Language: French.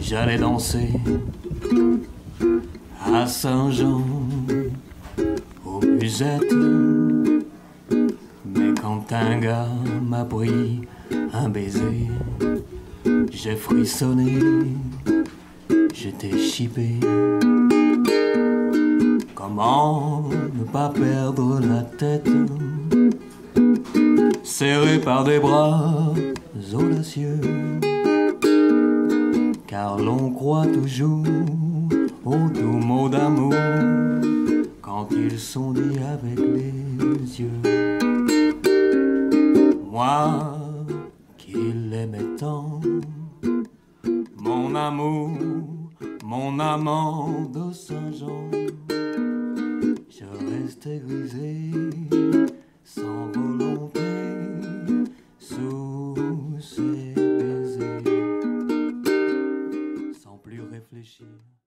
j'allais danser à Saint-Jean aux musettes. Mais quand un gars m'a pris un baiser, j'ai frissonné, j'étais chippé. Comment ne pas perdre la tête? Serré par des bras audacieux Car l'on croit toujours aux doux mots d'amour Quand ils sont dits avec les yeux. Moi qui l'aimais tant Mon amour, mon amant de Saint-Jean je restais grisé réfléchir.